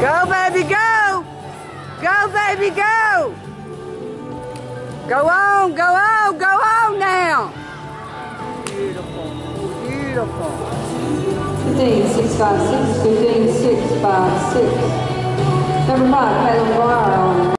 Go, baby, go! Go, baby, go! Go on, go on, go on now! Beautiful, beautiful. 15, 6, 5, 6, 15, 6, Caleb Wire on